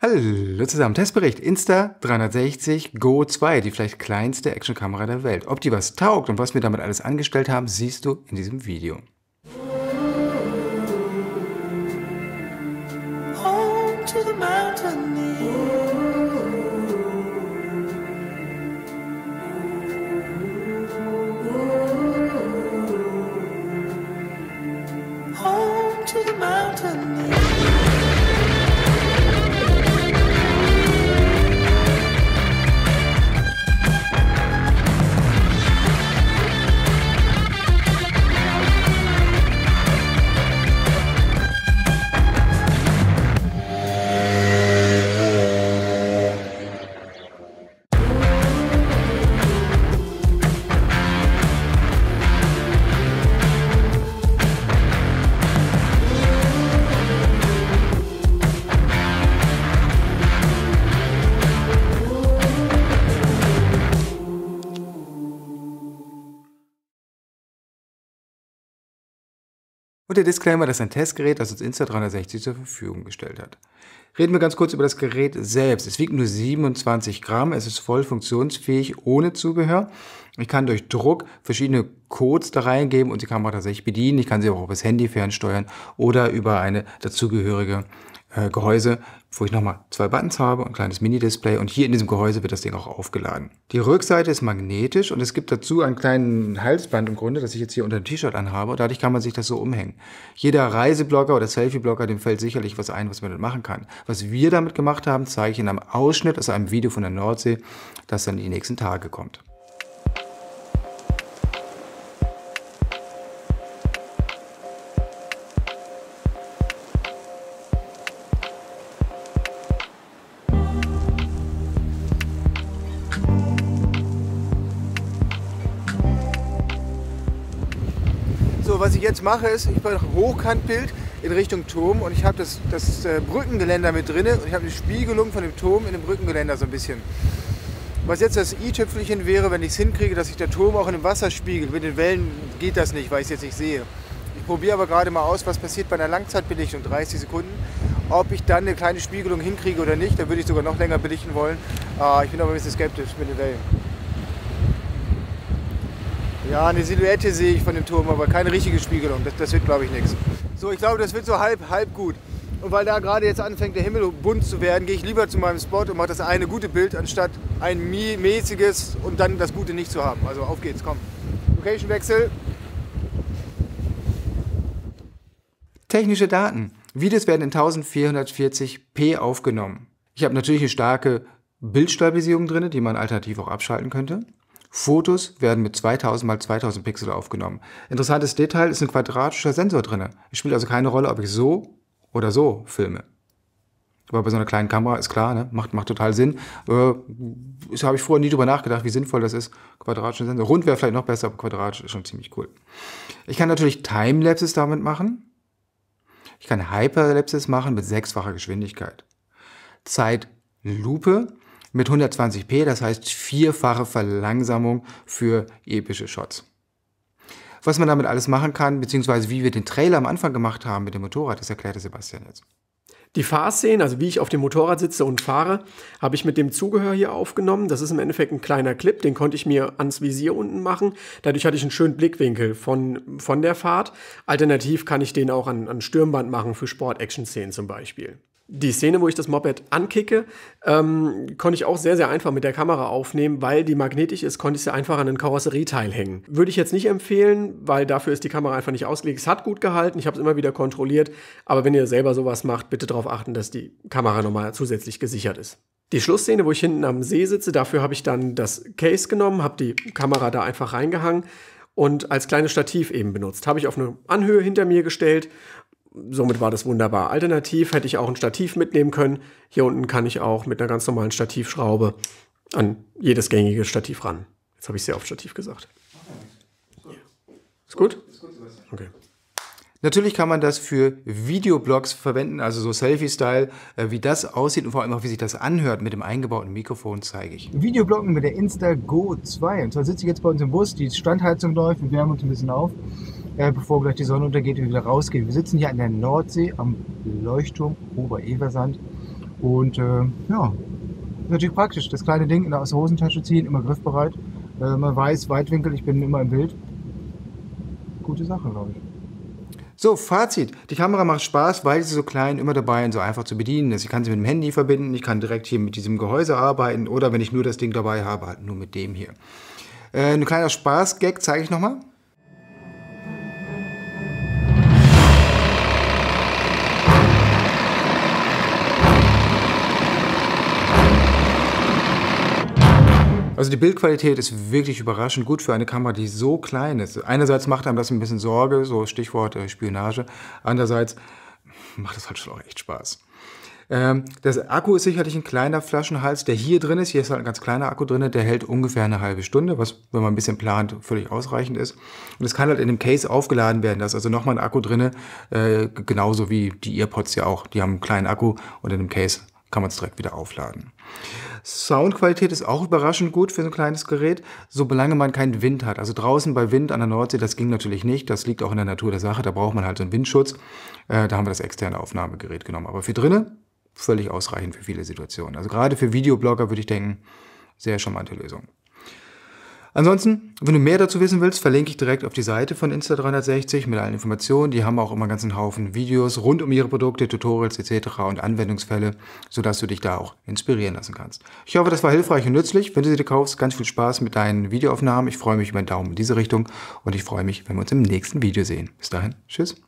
Hallo zusammen, Testbericht Insta360 Go 2, die vielleicht kleinste Actionkamera der Welt. Ob die was taugt und was wir damit alles angestellt haben, siehst du in diesem Video. Home to the Und der Disclaimer, das ist ein Testgerät, das uns Insta360 zur Verfügung gestellt hat. Reden wir ganz kurz über das Gerät selbst. Es wiegt nur 27 Gramm, es ist voll funktionsfähig ohne Zubehör. Ich kann durch Druck verschiedene Codes da reingeben und die Kamera tatsächlich bedienen. Ich kann sie auch über das Handy fernsteuern oder über eine dazugehörige äh, Gehäuse, wo ich nochmal zwei Buttons habe, ein kleines Mini-Display und hier in diesem Gehäuse wird das Ding auch aufgeladen. Die Rückseite ist magnetisch und es gibt dazu einen kleinen Halsband im Grunde, das ich jetzt hier unter dem T-Shirt anhabe dadurch kann man sich das so umhängen. Jeder Reiseblogger oder Selfie-Blogger, dem fällt sicherlich was ein, was man damit machen kann. Was wir damit gemacht haben, zeige ich in einem Ausschnitt aus einem Video von der Nordsee, das dann die nächsten Tage kommt. Was ich jetzt mache, ist, ich mache ein Hochkantbild in Richtung Turm und ich habe das, das äh, Brückengeländer mit drin und ich habe die Spiegelung von dem Turm in dem Brückengeländer so ein bisschen. Was jetzt das i-Tüpfelchen wäre, wenn ich es hinkriege, dass sich der Turm auch in dem Wasser spiegelt. Mit den Wellen geht das nicht, weil ich es jetzt nicht sehe. Ich probiere aber gerade mal aus, was passiert bei einer Langzeitbelichtung, 30 Sekunden. Ob ich dann eine kleine Spiegelung hinkriege oder nicht, da würde ich sogar noch länger belichten wollen. Ah, ich bin aber ein bisschen skeptisch mit den Wellen. Ja, eine Silhouette sehe ich von dem Turm, aber keine richtige Spiegelung. Das, das wird, glaube ich, nichts. So, ich glaube, das wird so halb, halb gut. Und weil da gerade jetzt anfängt, der Himmel bunt zu werden, gehe ich lieber zu meinem Spot und mache das eine gute Bild, anstatt ein mäßiges und dann das Gute nicht zu haben. Also auf geht's, komm. Location-Wechsel. Technische Daten. Videos werden in 1440p aufgenommen. Ich habe natürlich eine starke Bildstabilisierung drin, die man alternativ auch abschalten könnte. Fotos werden mit 2000 x 2000 Pixel aufgenommen. Interessantes Detail ist ein quadratischer Sensor drin. Es spielt also keine Rolle, ob ich so oder so filme. Aber bei so einer kleinen Kamera ist klar, ne? macht, macht total Sinn. Äh, das habe ich vorher nie drüber nachgedacht, wie sinnvoll das ist. Quadratischer Sensor. Rund wäre vielleicht noch besser, aber quadratisch ist schon ziemlich cool. Ich kann natürlich Timelapses damit machen. Ich kann Hyperlapses machen mit sechsfacher Geschwindigkeit. Zeitlupe mit 120p, das heißt vierfache Verlangsamung für epische Shots. Was man damit alles machen kann, beziehungsweise wie wir den Trailer am Anfang gemacht haben mit dem Motorrad, das erklärte Sebastian jetzt. Die Fahrszenen, also wie ich auf dem Motorrad sitze und fahre, habe ich mit dem Zugehör hier aufgenommen. Das ist im Endeffekt ein kleiner Clip, den konnte ich mir ans Visier unten machen. Dadurch hatte ich einen schönen Blickwinkel von, von der Fahrt. Alternativ kann ich den auch an, an Stürmband machen für Sport-Action-Szenen zum Beispiel die Szene, wo ich das Moped ankicke, ähm, konnte ich auch sehr, sehr einfach mit der Kamera aufnehmen, weil die magnetisch ist, konnte ich sie einfach an ein Karosserieteil hängen. Würde ich jetzt nicht empfehlen, weil dafür ist die Kamera einfach nicht ausgelegt. Es hat gut gehalten, ich habe es immer wieder kontrolliert, aber wenn ihr selber sowas macht, bitte darauf achten, dass die Kamera nochmal zusätzlich gesichert ist. Die Schlussszene, wo ich hinten am See sitze, dafür habe ich dann das Case genommen, habe die Kamera da einfach reingehangen und als kleines Stativ eben benutzt. Habe ich auf eine Anhöhe hinter mir gestellt somit war das wunderbar. Alternativ hätte ich auch ein Stativ mitnehmen können. Hier unten kann ich auch mit einer ganz normalen Stativschraube an jedes gängige Stativ ran. Jetzt habe ich sehr oft Stativ gesagt. Ist gut? Okay. Natürlich kann man das für Videoblogs verwenden, also so Selfie-Style. Äh, wie das aussieht und vor allem auch, wie sich das anhört mit dem eingebauten Mikrofon, zeige ich. Videobloggen mit der Insta Go 2. Und zwar sitze ich jetzt bei uns im Bus, die Standheizung läuft, wir wärmen uns ein bisschen auf äh, bevor gleich die Sonne untergeht und wieder rausgehen. Wir sitzen hier an der Nordsee am Leuchtturm Ober-Eversand Und äh, ja, natürlich praktisch. Das kleine Ding in der Hosentasche ziehen, immer griffbereit. Äh, man weiß, Weitwinkel, ich bin immer im Bild. Gute Sache, glaube ich. So, Fazit. Die Kamera macht Spaß, weil sie so klein immer dabei und so einfach zu bedienen ist. Ich kann sie mit dem Handy verbinden, ich kann direkt hier mit diesem Gehäuse arbeiten oder wenn ich nur das Ding dabei habe, halt nur mit dem hier. Äh, ein kleiner Spaß-Gag zeige ich nochmal. Also die Bildqualität ist wirklich überraschend gut für eine Kamera, die so klein ist. Einerseits macht einem das ein bisschen Sorge, so Stichwort äh, Spionage. Andererseits macht es halt schon auch echt Spaß. Ähm, das Akku ist sicherlich ein kleiner Flaschenhals, der hier drin ist. Hier ist halt ein ganz kleiner Akku drin, der hält ungefähr eine halbe Stunde, was, wenn man ein bisschen plant, völlig ausreichend ist. Und es kann halt in dem Case aufgeladen werden. Da ist also nochmal ein Akku drin, äh, genauso wie die Earpods ja auch. Die haben einen kleinen Akku und in dem Case kann man es direkt wieder aufladen. Soundqualität ist auch überraschend gut für so ein kleines Gerät, solange man keinen Wind hat. Also draußen bei Wind an der Nordsee, das ging natürlich nicht. Das liegt auch in der Natur der Sache. Da braucht man halt so einen Windschutz. Äh, da haben wir das externe Aufnahmegerät genommen. Aber für drinnen völlig ausreichend für viele Situationen. Also gerade für Videoblogger würde ich denken, sehr charmante Lösung. Ansonsten, wenn du mehr dazu wissen willst, verlinke ich direkt auf die Seite von Insta360 mit allen Informationen. Die haben auch immer einen ganzen Haufen Videos rund um ihre Produkte, Tutorials etc. und Anwendungsfälle, sodass du dich da auch inspirieren lassen kannst. Ich hoffe, das war hilfreich und nützlich. Wenn du sie dir kaufst, ganz viel Spaß mit deinen Videoaufnahmen. Ich freue mich über einen Daumen in diese Richtung und ich freue mich, wenn wir uns im nächsten Video sehen. Bis dahin, tschüss.